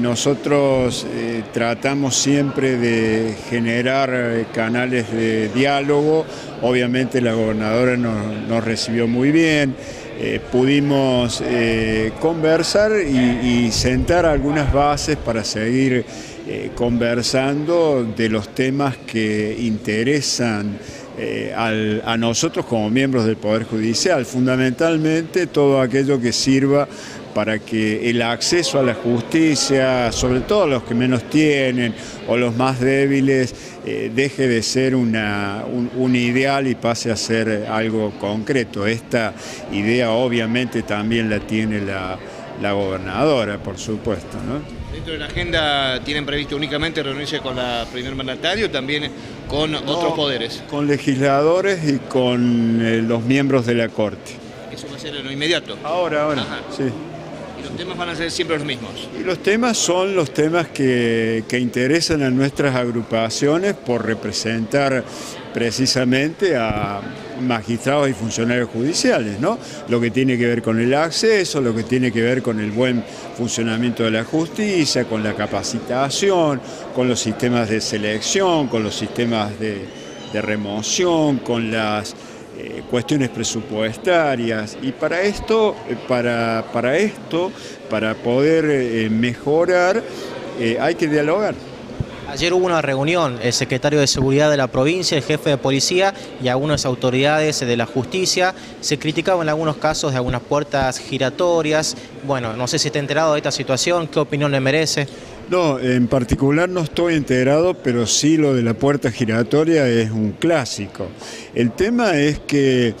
Nosotros eh, tratamos siempre de generar eh, canales de diálogo, obviamente la gobernadora nos, recibió muy bien, eh, pudimos conversar y, sentar algunas bases para seguir conversando de los temas que interesan a nosotros como miembros del Poder Judicial, fundamentalmente todo aquello que sirva para que el acceso a la justicia, sobre todo los que menos tienen o los más débiles, eh, deje de ser una, un, ideal y pase a ser algo concreto. Esta idea obviamente también la tiene la, gobernadora, por supuesto. ¿Dentro de la agenda tienen previsto únicamente reunirse con la primer mandatario o también con otros poderes? Con legisladores y con eh, los miembros de la Corte. ¿Eso va a ser en lo inmediato? Ahora, ahora, sí. ¿Y los temas van a ser siempre los mismos? Y los temas son los temas que, interesan a nuestras agrupaciones por representar precisamente a magistrados y funcionarios judiciales, ¿no? Lo que tiene que ver con el acceso, lo que tiene que ver con el buen funcionamiento de la justicia, con la capacitación, con los sistemas de selección, con los sistemas de remoción, con las eh, cuestiones presupuestarias y para esto, eh, para, para esto, para poder eh, mejorar, hay que dialogar. Ayer hubo una reunión, el secretario de Seguridad de la provincia, el jefe de policía y algunas autoridades de la justicia. Se criticaban en algunos casos de algunas puertas giratorias. Bueno, no sé si está enterado de esta situación, ¿qué opinión le merece? No, en particular no estoy enterado, pero sí lo de la puerta giratoria es un clásico. El tema es que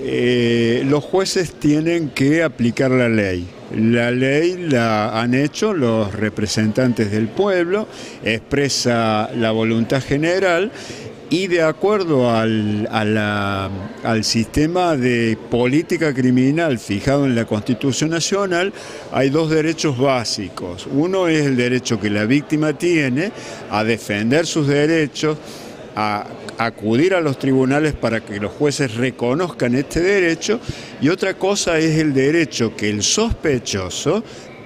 eh, los jueces tienen que aplicar la ley. La ley la han hecho los representantes del pueblo, expresa la voluntad general y de acuerdo al, sistema de política criminal fijado en la Constitución Nacional, hay dos derechos básicos. Uno es el derecho que la víctima tiene a defender sus derechos, a acudir a los tribunales para que los jueces reconozcan este derecho, y otra cosa es el derecho que el sospechoso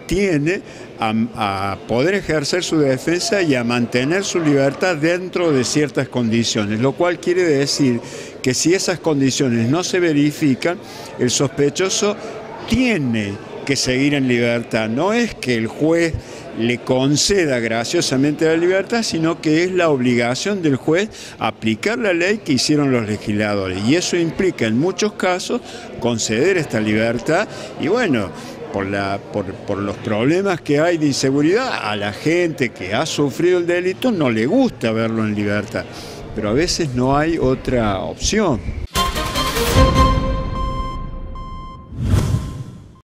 tiene a, poder ejercer su defensa y a mantener su libertad dentro de ciertas condiciones, lo cual quiere decir que si esas condiciones no se verifican, el sospechoso tiene que seguir en libertad. No es que el juez le conceda graciosamente la libertad, sino que es la obligación del juez aplicar la ley que hicieron los legisladores. Y eso implica en muchos casos conceder esta libertad y bueno, por, la, por, los problemas que hay de inseguridad, a la gente que ha sufrido el delito no le gusta verlo en libertad, pero a veces no hay otra opción.